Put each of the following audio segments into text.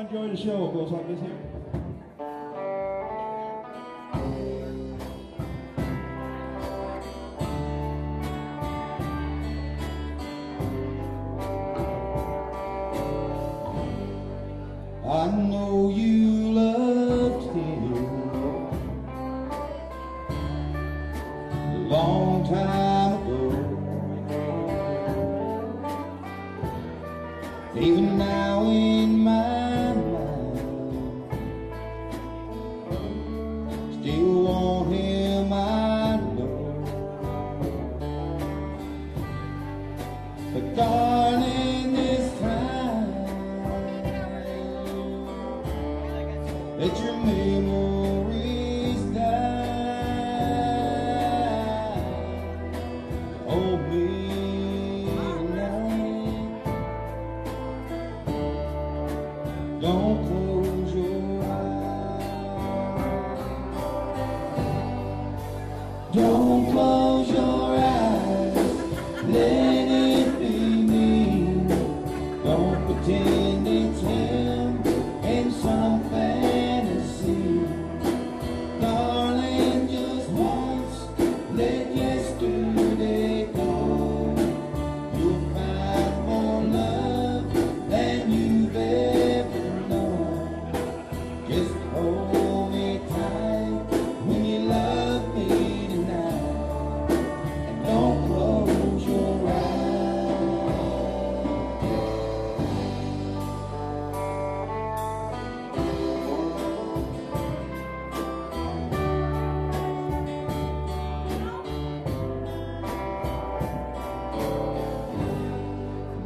enjoy the show. It goes like this here. I know you loved him a long time ago. Even now in my still want him, I know. But darling, this time, let your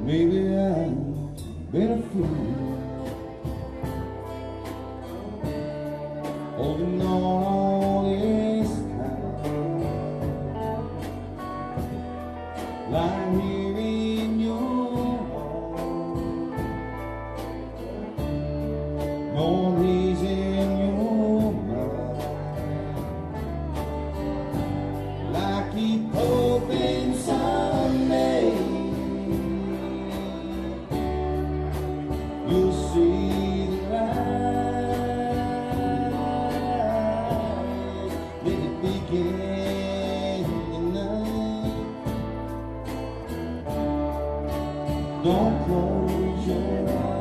Maybe I've been a fool. Holding on all this time Lying here in your arms Knowing he's in your mind I keep hoping Don't close your eyes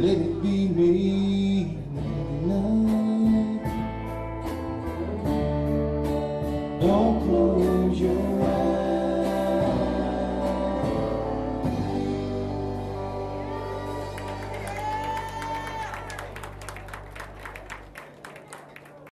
Let it be me tonight. Don't close your eyes.